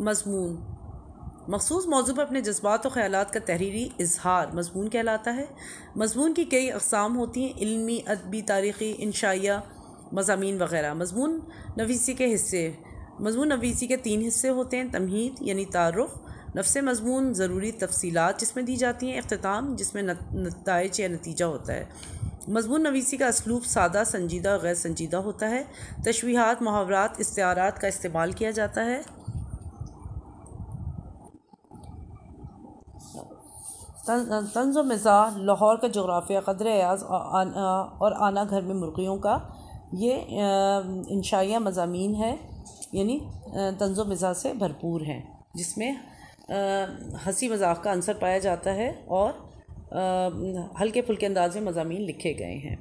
मजमून। मखसूस मौजू पर अपने जज्बात और ख़्याल का तहरीरी इजहार मजमून कहलाता है। मजमून की कई अकसाम होती हैं, इलमी, अदबी, तारीख़ी, इंशाइया मजामी वगैरह। मजमून नवीसी के हिस्से, मजमून नवीसी के तीन हिस्से होते हैं, तमहीद यानी तारफ़। नफ्स मजमून ज़रूरी तफसीलात जिसमें दी जाती हैं अख्ताम जिसमें नतज या नतीजा होता है। मजमून नवीसी का असलूब सादा, संजीदा गैर संजीदा होता है। तशवीहात, मुहावरात इस्तारात का इस्तेमाल किया जाता है। तंज मिज़ा लाहौर का जोग्राफिया कदर अयाज और आना घर में मुर्गियों का। ये इंशाइया मजामी है, यानी तंज मिज़ा से भरपूर हैं, जिसमें हँसी मज़ाक का अंसर पाया जाता है और हल्के फुल्के अंदाज में मजामी लिखे गए हैं।